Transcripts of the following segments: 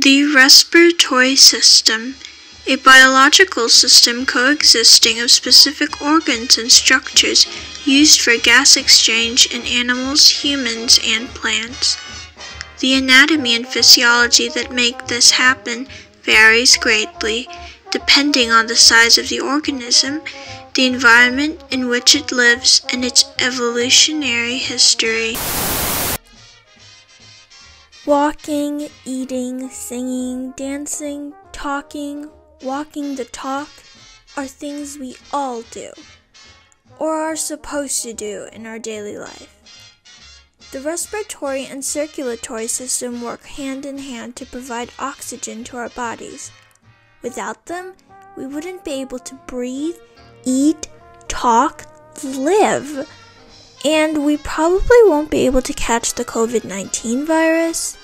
The respiratory system, a biological system coexisting of specific organs and structures used for gas exchange in animals, humans, and plants. The anatomy and physiology that make this happen varies greatly depending on the size of the organism, the environment in which it lives, and its evolutionary history. Walking, eating, singing, dancing, talking, walking the talk are things we all do or are supposed to do in our daily life. The respiratory and circulatory system work hand in hand to provide oxygen to our bodies. Without them, we wouldn't be able to breathe, eat, talk, live and we probably won't be able to catch the COVID 19 virus.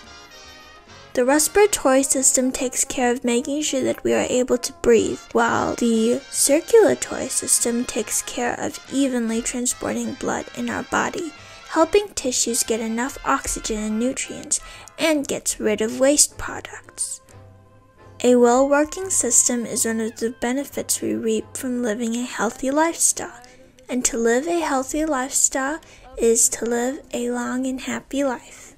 The respiratory system takes care of making sure that we are able to breathe, while the circulatory system takes care of evenly transporting blood in our body, helping tissues get enough oxygen and nutrients, and gets rid of waste products. A well working system is one of the benefits we reap from living a healthy lifestyle and to live a healthy lifestyle is to live a long and happy life.